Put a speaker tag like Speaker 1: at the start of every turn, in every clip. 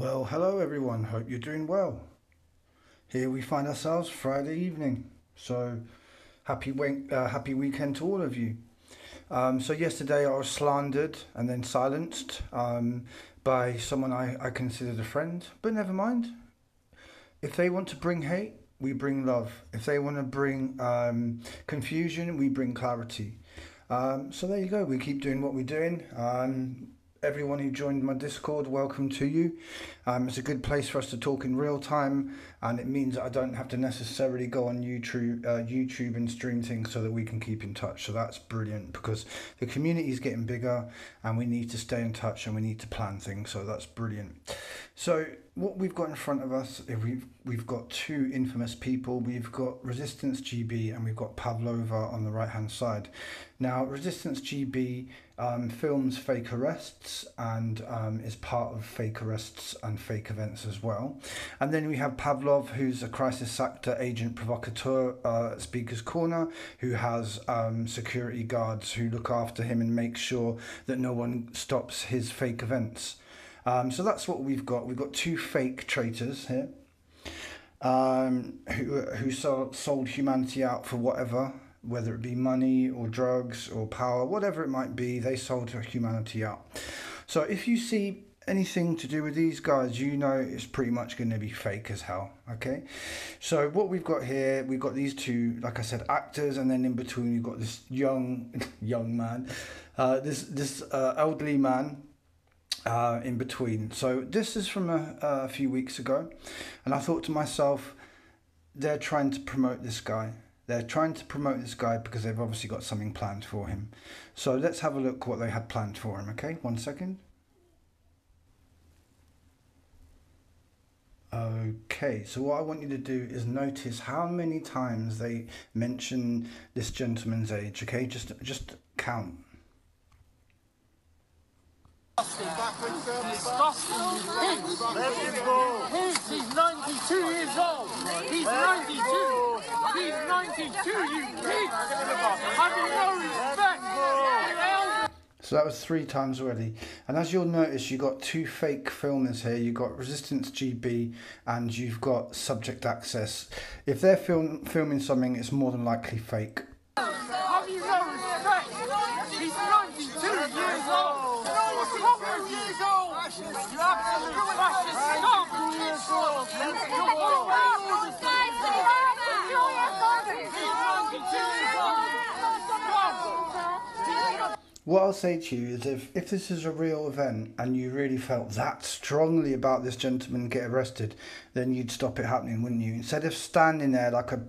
Speaker 1: Well, hello everyone. Hope you're doing well. Here we find ourselves Friday evening. So, happy week, uh, happy weekend to all of you. Um, so yesterday I was slandered and then silenced um, by someone I, I considered a friend, but never mind. If they want to bring hate, we bring love. If they want to bring um, confusion, we bring clarity. Um, so there you go. We keep doing what we're doing. Everyone who joined my Discord, welcome to you. Um, it's a good place for us to talk in real time, and it means I don't have to necessarily go on YouTube, uh, YouTube and stream things so that we can keep in touch. So that's brilliant because the community is getting bigger, and we need to stay in touch and we need to plan things. So that's brilliant. So what we've got in front of us, we've we've got two infamous people. We've got Resistance GB and we've got Pavlova on the right hand side. Now, Resistance GB um, films fake arrests and um, is part of fake arrests and fake events as well. And then we have Pavlov, who's a crisis actor, agent provocateur, uh, Speaker's Corner, who has um, security guards who look after him and make sure that no one stops his fake events. Um, so that's what we've got. We've got two fake traitors here um, who, who sold, sold humanity out for whatever, whether it be money or drugs or power, whatever it might be, they sold humanity out. So if you see anything to do with these guys, you know it's pretty much going to be fake as hell. Okay, so what we've got here, we've got these two, like I said, actors, and then in between you've got this young, young man, uh, this this uh, elderly man uh, in between. So this is from a, a few weeks ago, and I thought to myself, they're trying to promote this guy. They're trying to promote this guy because they've obviously got something planned for him. So let's have a look what they had planned for him. Okay, one second. Okay, so what I want you to do is notice how many times they mention this gentleman's age. Okay, just just count.
Speaker 2: Disgusting. His, he's 92 years old. He's 92. He's 92, you pig. Have no respect?
Speaker 1: So that was three times already. And as you'll notice, you've got two fake filmers here. You've got Resistance GB and you've got Subject Access. If they're film, filming something, it's more than likely fake.
Speaker 2: Have you no respect? He's 92 years old. Proper years old. You absolute fascist scum. He's 92 years old.
Speaker 1: What I'll say to you is if, if this is a real event and you really felt that strongly about this gentleman get arrested, then you'd stop it happening, wouldn't you? Instead of standing there like a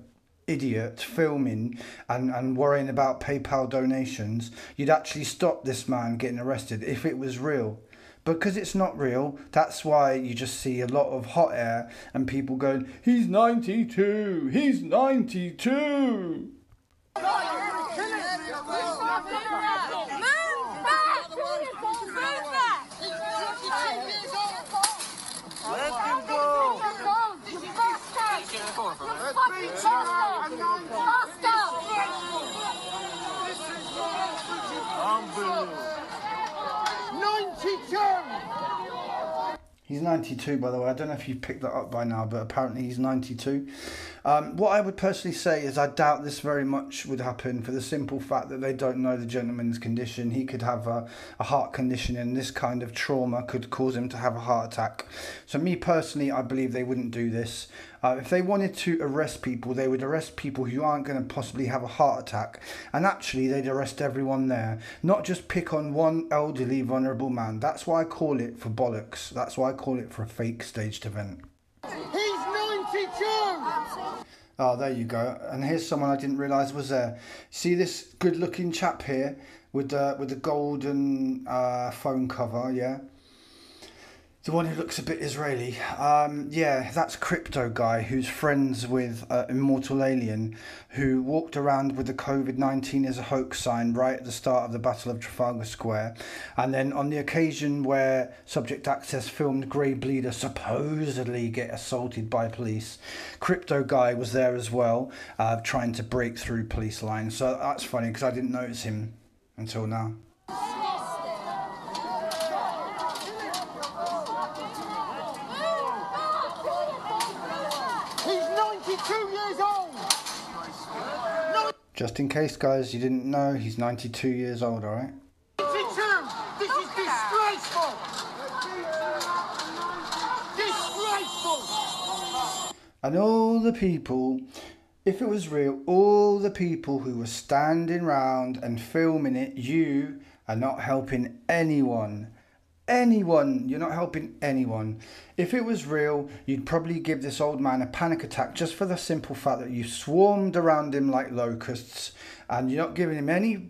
Speaker 1: idiot filming and, and worrying about PayPal donations, you'd actually stop this man getting arrested if it was real. Because it's not real, that's why you just see a lot of hot air and people going, he's 92, he's 92.
Speaker 2: Let him go. Unbelievable. 92.
Speaker 1: He's 92, by the way. I don't know if you've picked that up by now, but apparently he's 92. Um, what I would personally say is I doubt this very much would happen for the simple fact that they don't know the gentleman's condition. He could have a, a heart condition, and this kind of trauma could cause him to have a heart attack. So, me personally, I believe they wouldn't do this. Uh, if they wanted to arrest people, they would arrest people who aren't going to possibly have a heart attack. And actually, they'd arrest everyone there, not just pick on one elderly, vulnerable man. That's why I call it for bollocks. That's why I call it for a fake staged event.
Speaker 2: He's 92.
Speaker 1: Oh, there you go. And here's someone I didn't realise was there. See this good-looking chap here with the with the golden uh, phone cover, yeah. The one who looks a bit Israeli. Um, yeah, that's Crypto Guy, who's friends with uh, Immortal Alien, who walked around with the COVID 19 as a hoax sign right at the start of the Battle of Trafalgar Square. And then on the occasion where Subject Access filmed Grey Bleeder supposedly get assaulted by police, Crypto Guy was there as well, uh, trying to break through police lines. So that's funny because I didn't notice him until now.
Speaker 2: 92 years old. No,
Speaker 1: Just in case, guys, you didn't know, he's 92 years old, alright?
Speaker 2: 92. This is disgraceful. Disgraceful.
Speaker 1: And all the people, if it was real, all the people who were standing round and filming it, you are not helping anyone. Anyone, you're not helping anyone. If it was real, you'd probably give this old man a panic attack just for the simple fact that you swarmed around him like locusts and you're not giving him any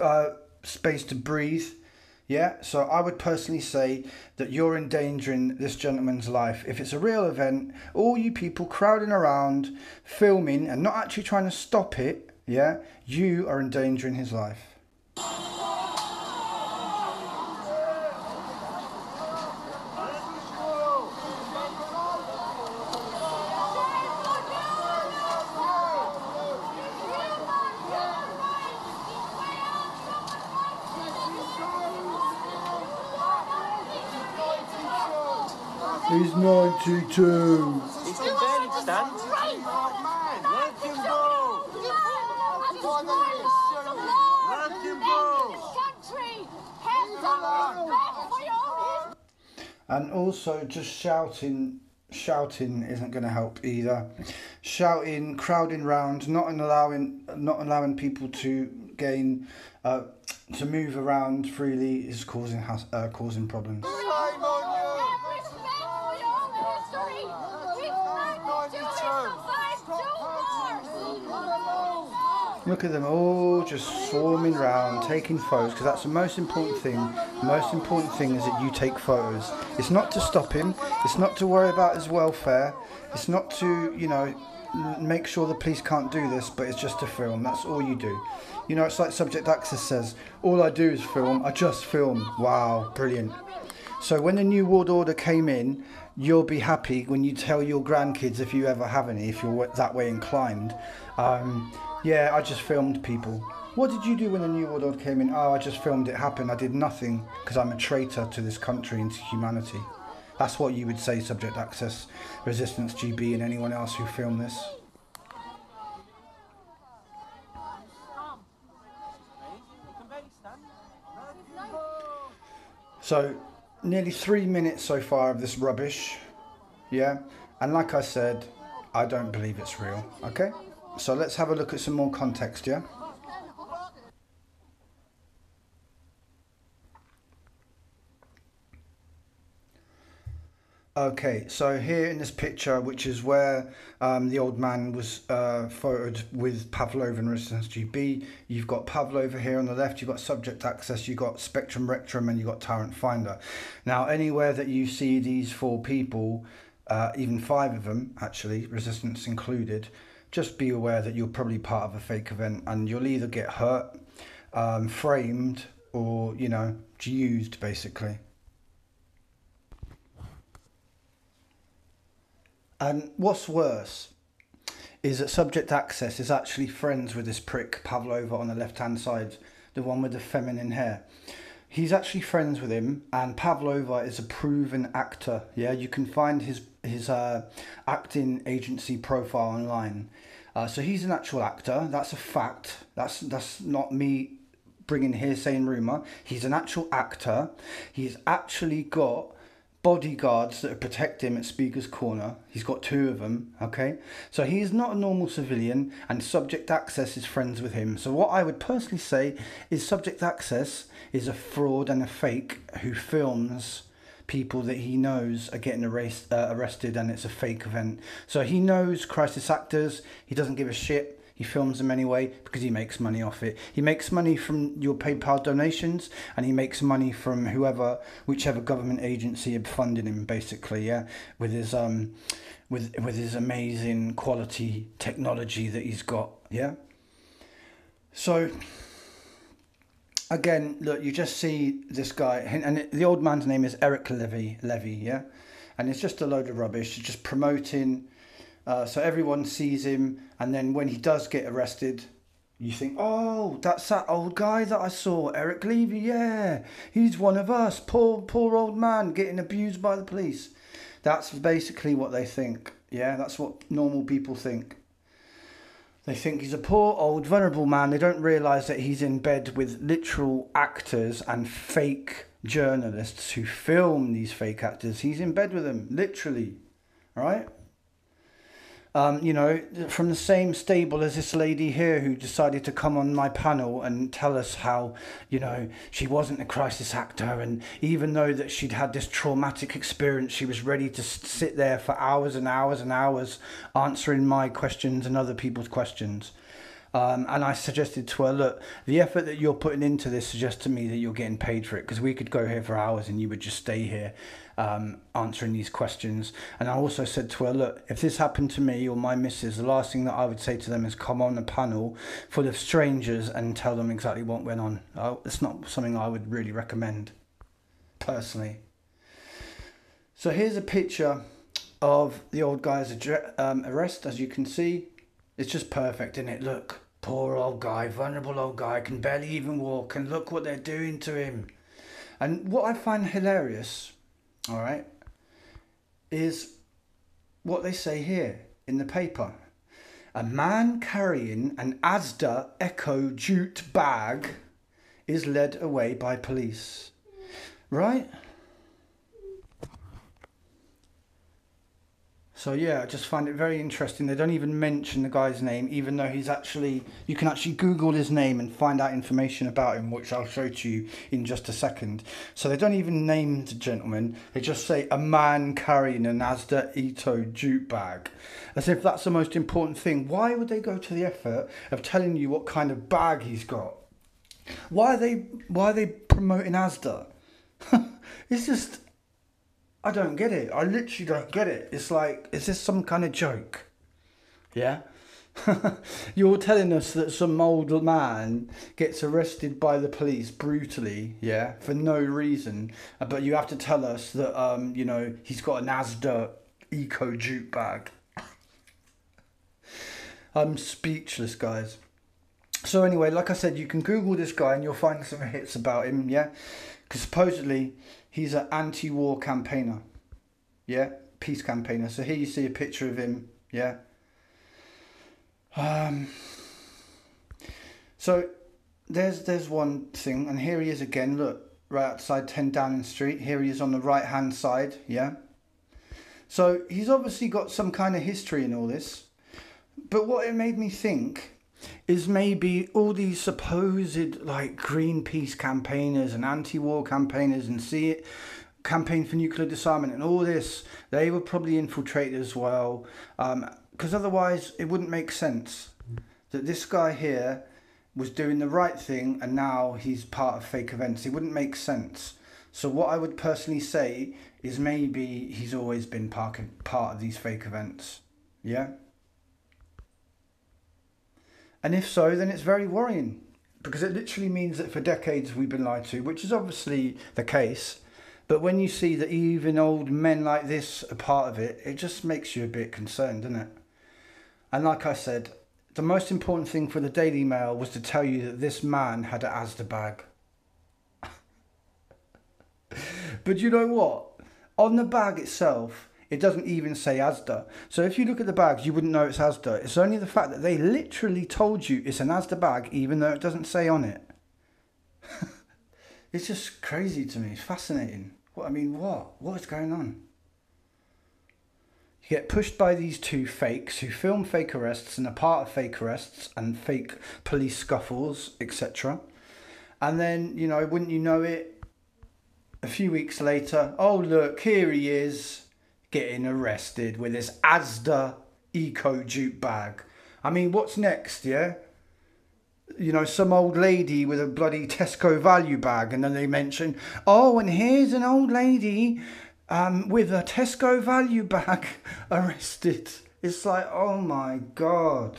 Speaker 1: uh, space to breathe. Yeah, so I would personally say that you're endangering this gentleman's life. If it's a real event, all you people crowding around, filming, and not actually trying to stop it, yeah, you are endangering his life. He's 92.
Speaker 3: He can barely stand. Let him go. Let him go.
Speaker 1: And also, just shouting, shouting isn't going to help either. Shouting, crowding round, not allowing, not allowing people to gain, uh, to move around freely is causing uh, causing problems. Look at them all just swarming round, taking photos, because that's the most important thing. The most important thing is that you take photos. It's not to stop him, it's not to worry about his welfare, it's not to, you know, make sure the police can't do this, but it's just to film. That's all you do. You know, it's like Subject Access says, all I do is film, I just film. Wow, brilliant. So when the new world order came in, you'll be happy when you tell your grandkids, if you ever have any, if you're that way inclined. Um, yeah, I just filmed people. What did you do when the new world order came in? Oh, I just filmed it happen. I did nothing because I'm a traitor to this country and to humanity. That's what you would say, Subject Access, Resistance GB, and anyone else who filmed this. So, nearly three minutes so far of this rubbish. Yeah? And like I said, I don't believe it's real. Okay? So, let's have a look at some more context, yeah? Okay, so here in this picture, which is where um, the old man was uh, photoed with Pavlova and Resistance GB, you've got Pavlova here on the left, you've got Subject Access, you've got Spectrum Rectrum, and you've got Tyrant Finder. Now, anywhere that you see these four people, uh, even five of them actually, Resistance included, just be aware that you're probably part of a fake event and you'll either get hurt, um, framed, or, you know, used basically. And what's worse is that Subject Access is actually friends with this prick Pavlova on the left hand side, the one with the feminine hair. He's actually friends with him, and Pavlova is a proven actor. Yeah, you can find his his uh, acting agency profile online. Uh, so he's an actual actor. That's a fact. That's that's not me bringing hearsay and rumor. He's an actual actor. He's actually got bodyguards that protect him at Speaker's Corner. He's got two of them, okay? So he's not a normal civilian, and Subject Access is friends with him. So, what I would personally say is Subject Access is a fraud and a fake who films people that he knows are getting uh, arrested and it's a fake event. So, he knows crisis actors, he doesn't give a shit. He films them anyway because he makes money off it. He makes money from your PayPal donations and he makes money from whoever, whichever government agency are funding him, basically, yeah, with his um, with with his amazing quality technology that he's got, yeah. So again, look, you just see this guy, and the old man's name is Eric Levy, Levy, yeah, and it's just a load of rubbish. Just promoting. Uh, so everyone sees him, and then when he does get arrested, you think, oh, that's that old guy that I saw, Eric Levy. Yeah, he's one of us. Poor, poor old man getting abused by the police. That's basically what they think. Yeah, that's what normal people think. They think he's a poor, old, vulnerable man. They don't realise that he's in bed with literal actors and fake journalists who film these fake actors. He's in bed with them, literally. Right? Um, you know, from the same stable as this lady here who decided to come on my panel and tell us how, you know, she wasn't a crisis actor, and even though that she'd had this traumatic experience, she was ready to sit there for hours and hours and hours answering my questions and other people's questions. Um, and I suggested to her, look, the effort that you're putting into this suggests to me that you're getting paid for it because we could go here for hours and you would just stay here um, answering these questions. And I also said to her, look, if this happened to me or my missus, the last thing that I would say to them is come on a panel full of strangers and tell them exactly what went on. Uh, it's not something I would really recommend, personally. So here's a picture of the old guy's um, arrest, as you can see. It's just perfect, isn't it? Look, poor old guy, vulnerable old guy, can barely even walk, and look what they're doing to him. And what I find hilarious, all right, is what they say here in the paper. A man carrying an Asda Eco jute bag is led away by police. Right? So yeah, I just find it very interesting. They don't even mention the guy's name, even though he's actually you can actually Google his name and find out information about him, which I'll show to you in just a second. So they don't even name the gentleman. They just say a man carrying an Asda Eco jute bag, as if that's the most important thing. Why would they go to the effort of telling you what kind of bag he's got? Why are they why are they promoting Asda? it's just I don't get it. I literally don't get it. It's like, is this some kind of joke? Yeah? You're telling us that some old man gets arrested by the police brutally, yeah, for no reason, uh, but you have to tell us that, um, you know, he's got an Asda Eco jute bag. I'm speechless, guys. So anyway, like I said, you can Google this guy and you'll find some hits about him, yeah? Because supposedly he's an anti-war campaigner. Yeah, peace campaigner. So here you see a picture of him. Yeah. Um. So there's there's one thing, and here he is again. Look, right outside Ten Downing Street. Here he is on the right hand side. Yeah. So he's obviously got some kind of history in all this. But what it made me think is maybe all these supposed like Greenpeace campaigners and anti-war campaigners and see it campaign for nuclear disarmament and all this they were probably infiltrated as well. Because um, otherwise it wouldn't make sense that this guy here was doing the right thing and now he's part of fake events. It wouldn't make sense. So what i would personally say is maybe he's always been part of, part of these fake events. Yeah and if so, then it's very worrying because it literally means that for decades we've been lied to, which is obviously the case. But when you see that even old men like this are part of it, it just makes you a bit concerned, doesn't it? And like I said, the most important thing for the Daily Mail was to tell you that this man had an Asda bag. but you know what? On the bag itself, it doesn't even say Asda. So if you look at the bags, you wouldn't know it's Asda. It's only the fact that they literally told you it's an Asda bag, even though it doesn't say on it. it's just crazy to me. It's fascinating. What I mean, what? What is going on? You get pushed by these two fakes who film fake arrests and are part of fake arrests and fake police scuffles, etc. And then, you know, wouldn't you know it? A few weeks later, oh look, here he is getting arrested with this Asda Eco jute bag. I mean, what's next, yeah? You know, some old lady with a bloody Tesco value bag, and then they mention, oh, and here's an old lady um, with a Tesco value bag arrested. It's like, oh my god.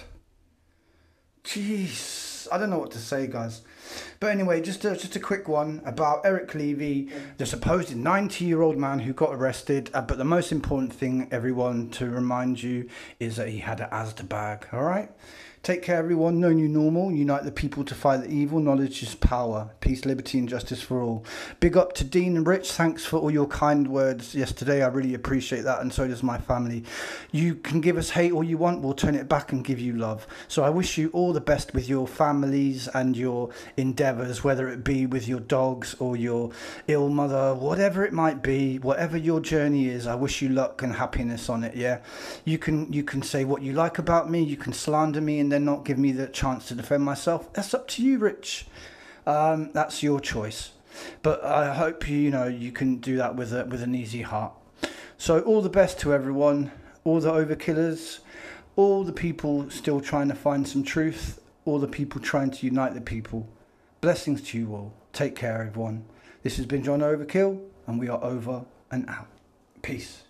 Speaker 1: Jeez. I don't know what to say, guys. But anyway, just a, just a quick one about Eric Levy, the supposed 90 year old man who got arrested. Uh, but the most important thing, everyone, to remind you is that he had an Asda bag. All right? Take care, everyone. No new normal. Unite the people to fight the evil. Knowledge is power. Peace, liberty, and justice for all. Big up to Dean and Rich. Thanks for all your kind words yesterday. I really appreciate that, and so does my family. You can give us hate all you want. We'll turn it back and give you love. So I wish you all the best with your families and your endeavours, whether it be with your dogs or your ill mother, whatever it might be, whatever your journey is. I wish you luck and happiness on it. Yeah, you can you can say what you like about me. You can slander me and then not give me the chance to defend myself. That's up to you, Rich. Um, that's your choice. But I hope you, you know you can do that with a, with an easy heart. So all the best to everyone, all the overkillers, all the people still trying to find some truth, all the people trying to unite the people. Blessings to you all. Take care, everyone. This has been John Overkill, and we are over and out. Peace.